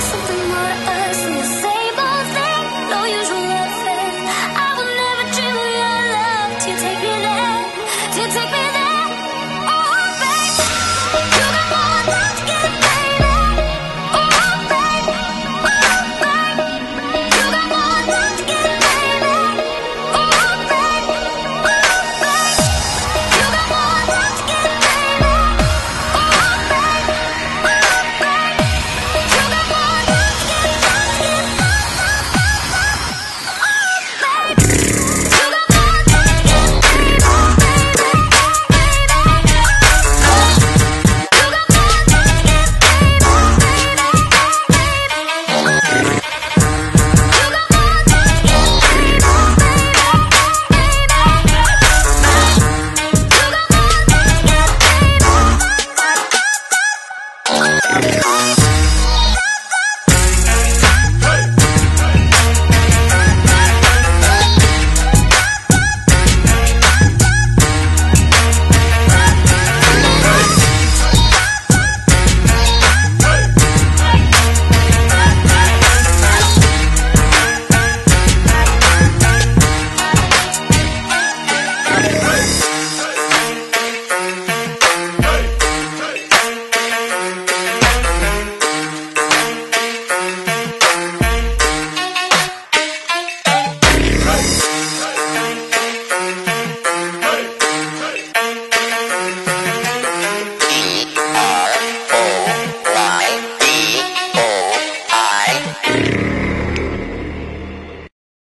something more uh,